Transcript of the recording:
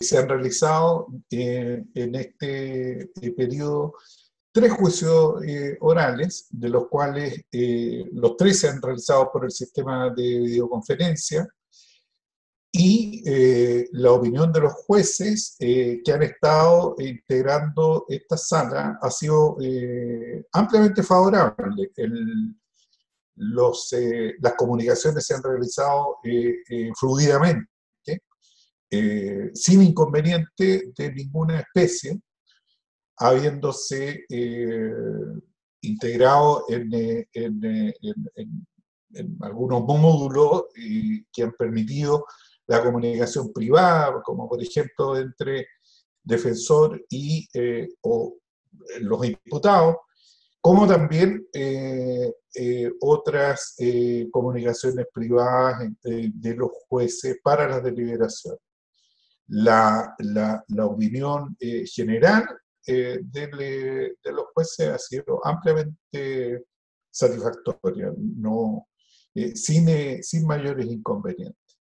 se han realizado en este periodo tres juicios orales, de los cuales los tres se han realizado por el sistema de videoconferencia, y eh, la opinión de los jueces eh, que han estado integrando esta sala ha sido eh, ampliamente favorable. las comunicaciones se han realizado fluidamente, sin inconveniente de ninguna especie, habiéndose integrado en, en, algunos módulos que han permitido la comunicación privada, como por ejemplo entre defensor y eh, los imputados, como también eh, eh, otras comunicaciones privadas de los jueces para la deliberación. La, la, la opinión general de, de, los jueces ha sido ampliamente satisfactoria, no, sin, sin mayores inconvenientes.